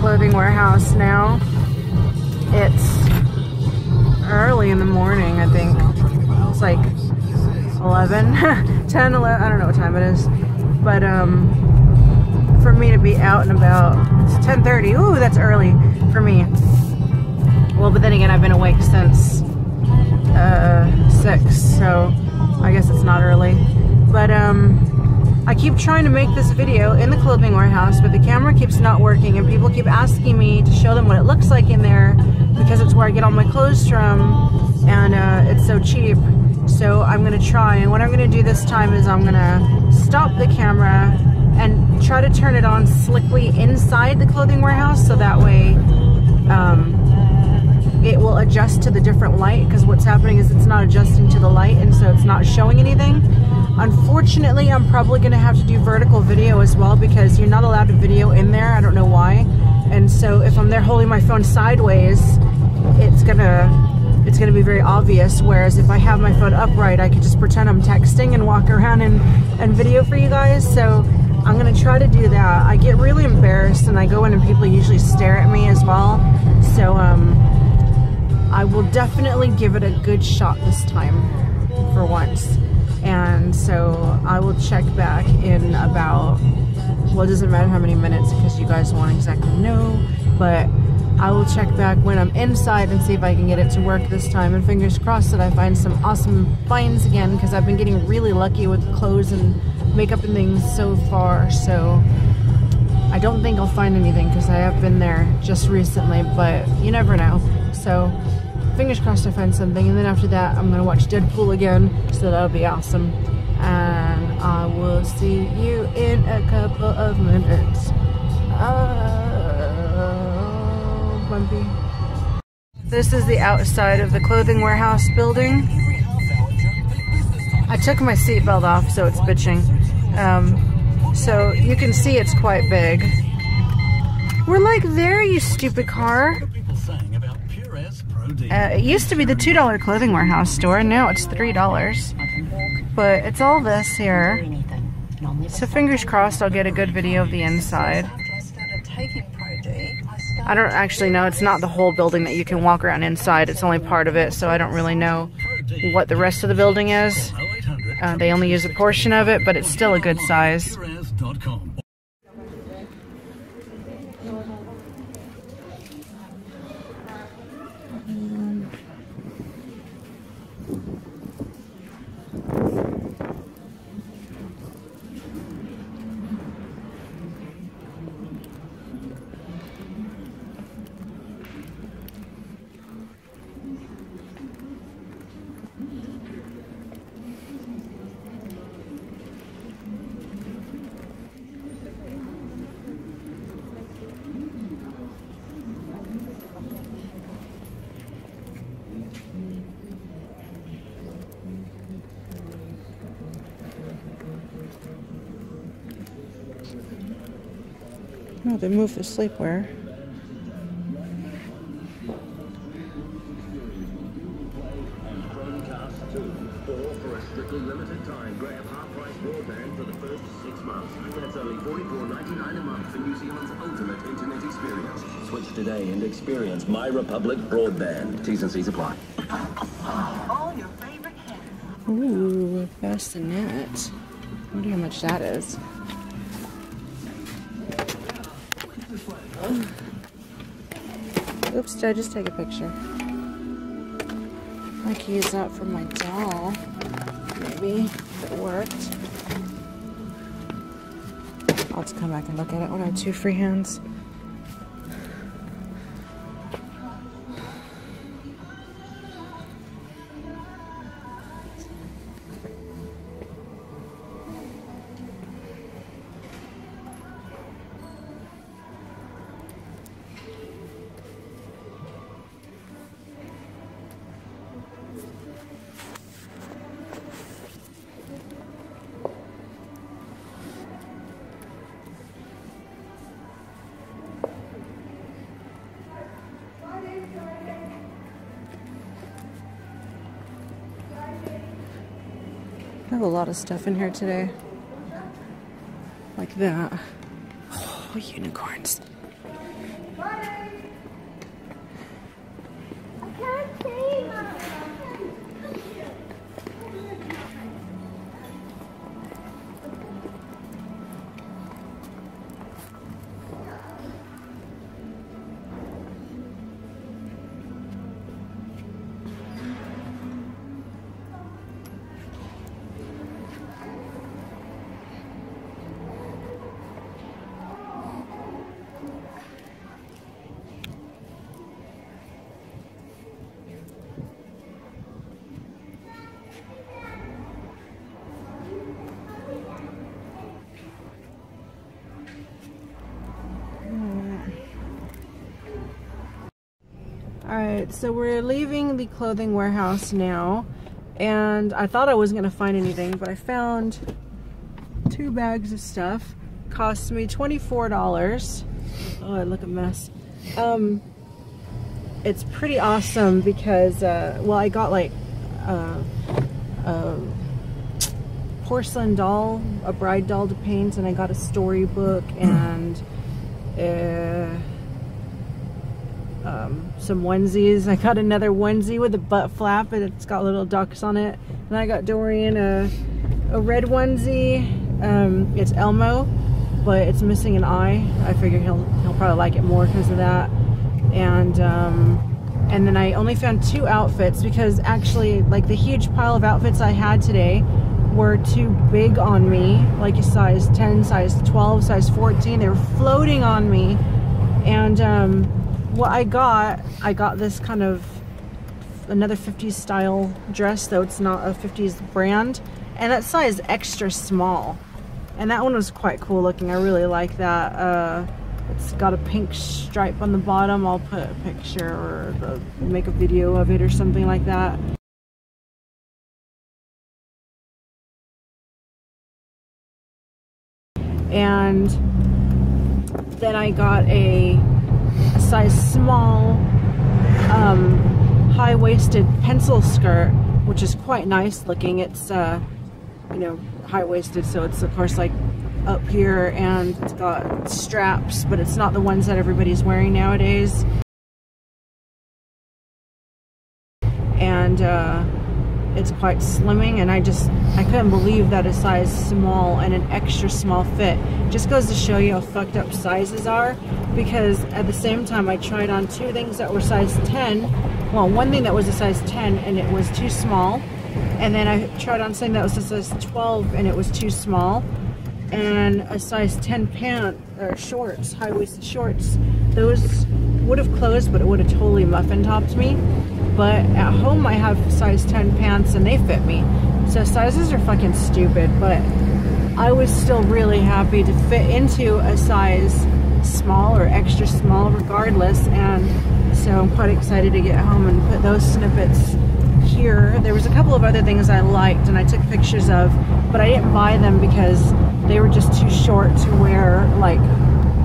clothing warehouse now. It's early in the morning, I think. It's like 11, 10, 11, I don't know what time it is. But um, for me to be out and about, it's 10.30. Ooh, that's early for me. Well, but then again, I've been awake since uh, 6, so I guess it's not early. But um, I keep trying to make this video in the clothing warehouse, but the camera keeps not working and people keep asking me to show them what it looks like in there because it's where I get all my clothes from and uh, it's so cheap. So I'm gonna try and what I'm gonna do this time is I'm gonna stop the camera and try to turn it on slickly inside the clothing warehouse so that way um, it will adjust to the different light because what's happening is it's not adjusting to the light and so it's not showing anything. Unfortunately, I'm probably going to have to do vertical video as well because you're not allowed to video in there. I don't know why. And so if I'm there holding my phone sideways, it's gonna it's gonna be very obvious. Whereas if I have my phone upright, I could just pretend I'm texting and walk around and, and video for you guys. So I'm gonna try to do that. I get really embarrassed and I go in and people usually stare at me as well. So um, I will definitely give it a good shot this time for once. And so I will check back in about well it doesn't matter how many minutes because you guys won't exactly know but I will check back when I'm inside and see if I can get it to work this time. And fingers crossed that I find some awesome finds again because I've been getting really lucky with clothes and makeup and things so far. So I don't think I'll find anything because I have been there just recently but you never know. So fingers crossed I find something. And then after that, I'm gonna watch Deadpool again. So that'll be awesome. And I will see you in a couple of minutes. Oh, bumpy. This is the outside of the clothing warehouse building. I took my seatbelt off, so it's bitching. Um, so you can see it's quite big. We're like there, you stupid car. Uh, it used to be the $2 clothing warehouse store, now it's $3. But it's all this here. So fingers crossed I'll get a good video of the inside. I don't actually know, it's not the whole building that you can walk around inside, it's only part of it, so I don't really know what the rest of the building is. Uh, they only use a portion of it, but it's still a good size. No, they moved the sleepwear. limited time. Grab half-price broadband for the first six months. That's only $44.99 a month for New Zealand's ultimate internet experience. Switch today and experience MyRepublic broadband. T's and C's apply. All your favorite Ooh, bassinet. I wonder how much that is. Oops, did I just take a picture? My key is that for my doll. Maybe, if it worked. I'll just come back and look at it when I have two free hands. Have a lot of stuff in here today. Like that. Oh, unicorns. Alright, so we're leaving the clothing warehouse now. And I thought I wasn't to find anything, but I found two bags of stuff. Cost me $24. Oh, I look a mess. Um, it's pretty awesome because, uh, well, I got like uh, a porcelain doll, a bride doll to paint, and I got a storybook and uh, um, some onesies. I got another onesie with a butt flap and it's got little ducks on it. And I got Dorian a, a red onesie. Um, it's Elmo, but it's missing an eye. I figure he'll he'll probably like it more because of that. And um, and then I only found two outfits because actually like the huge pile of outfits I had today were too big on me like a size 10 size 12 size 14 they were floating on me and um, what I got I got this kind of another 50s style dress though it's not a 50s brand and that size extra small. And that one was quite cool looking. I really like that uh, it's got a pink stripe on the bottom. I'll put a picture or make a video of it or something like that. And then I got a, size small um, high-waisted pencil skirt which is quite nice looking. It's uh, you know high-waisted so it's of course like up here and it's got straps but it's not the ones that everybody's wearing nowadays. And uh, it's quite slimming and I just I couldn't believe that a size small and an extra small fit just goes to show you how fucked up sizes are because at the same time I tried on two things that were size 10 well one thing that was a size 10 and it was too small and then I tried on something that was a size 12 and it was too small and a size 10 pant or shorts high-waisted shorts those would have closed but it would have totally muffin topped me but at home I have size 10 pants and they fit me. So sizes are fucking stupid, but I was still really happy to fit into a size small or extra small regardless and so I'm quite excited to get home and put those snippets here. There was a couple of other things I liked and I took pictures of, but I didn't buy them because they were just too short to wear like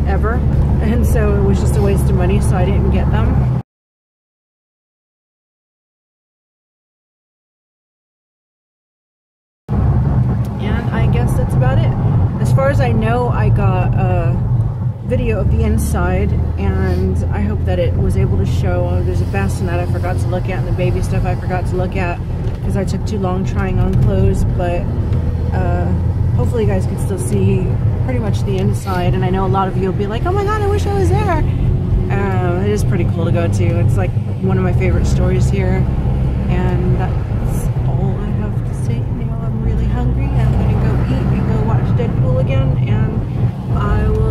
ever. And so it was just a waste of money, so I didn't get them. video of the inside and I hope that it was able to show oh, there's a bassinet I forgot to look at and the baby stuff I forgot to look at because I took too long trying on clothes but uh, hopefully you guys could still see pretty much the inside and I know a lot of you will be like oh my god I wish I was there. Uh, it is pretty cool to go to. It's like one of my favorite stories here and that's all I have to say. Now I'm really hungry. I'm gonna go eat and go watch Deadpool again and I will